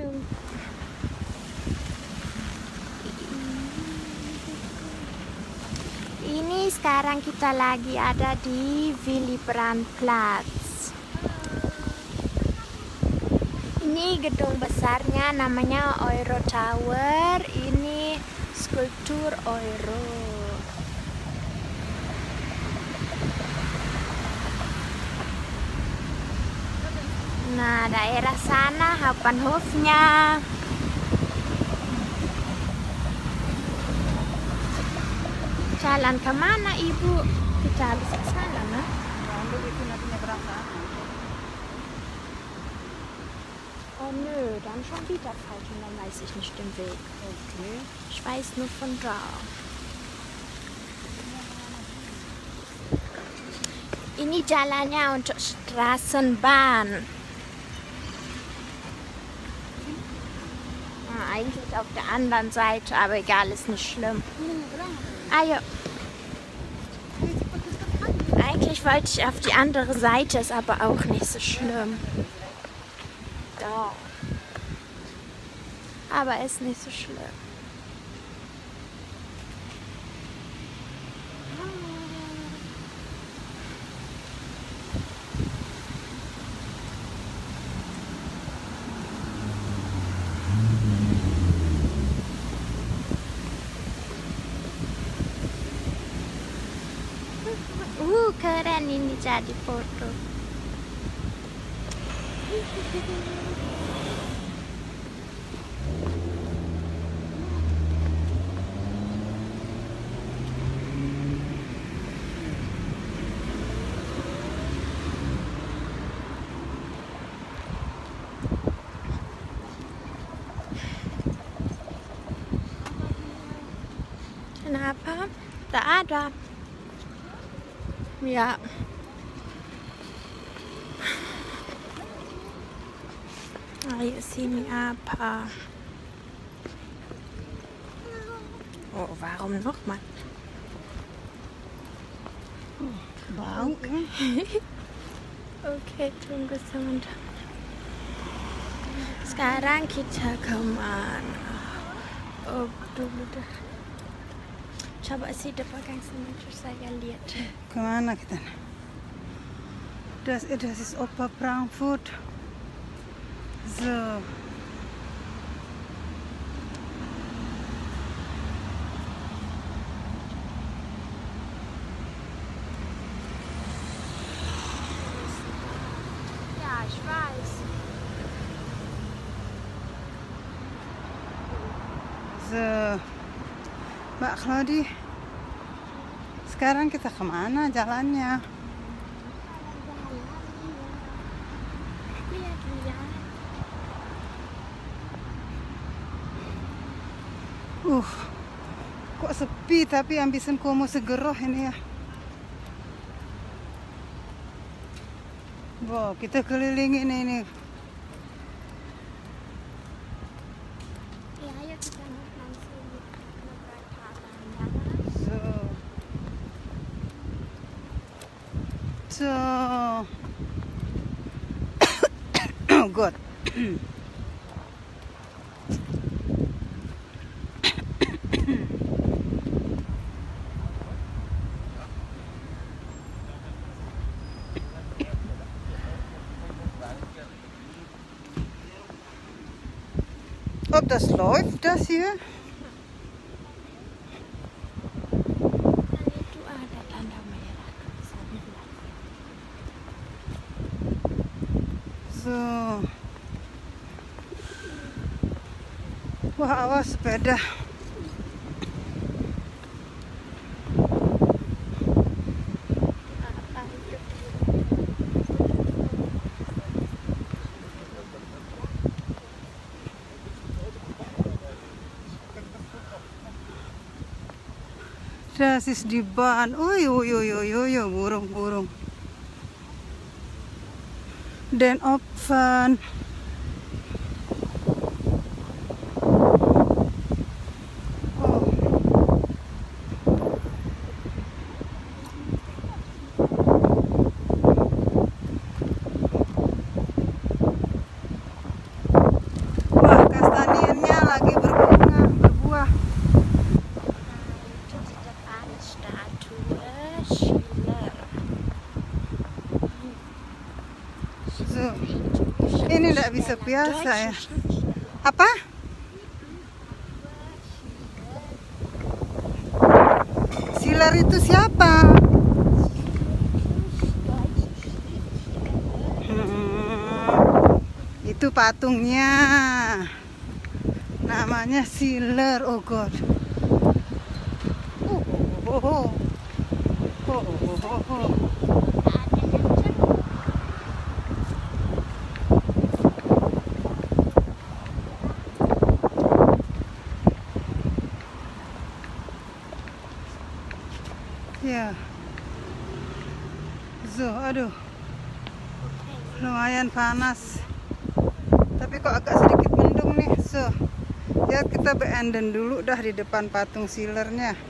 Ini sekarang kita lagi ada di Willy Brandt Platz. Ini gedung besarnya namanya Euro Tower. Ini skulptur Euro. Nah, daerah sana Hauptbahnhofnya. Jalan kemana ibu? Kita harus ke sana, nah. Oh nö, dann schon wieder falsch und dann weiß ich nicht den Weg. Okay. Ich weiß nur von da. Ini jalannya untuk Straßenbahn. Eigentlich auf der anderen Seite, aber egal, ist nicht schlimm. Ah ja. Eigentlich wollte ich auf die andere Seite, ist aber auch nicht so schlimm. Doch. Aber ist nicht so schlimm. Ini jadi foto. Kenapa? Tak ada. Ja. Ah, you seeing me up? Oh, warum nochmal? Wow. okay, tunggu sebentar. Sekarang kita ke mana? Oh, dulu dah. Ich habe es Chaba sida pagkansan nagsasayalit. Kumana kita na. Das, das ist Opa Braunfurt. So. So. Mbak Claudi. Sekarang kita ke mana jalannya? Uh, kok sepi tapi ambisan mau segeroh ini ya. Wow, kita keliling ini ini. So. oh God. Ob das läuft, das hier? So. Wah, awas sepeda. apa itu? Das ist die Bahn. Ui, ui, ui, ui, ui, ui, burung, burung. then open. Biasa ya. Apa? Siler itu siapa? Itu patungnya. Namanya Siler. Oh god. Oh, oh, oh. Ya. So, aduh. Lumayan panas. Tapi kok agak sedikit mendung nih. So, ya kita beenden dulu dah di depan patung silernya.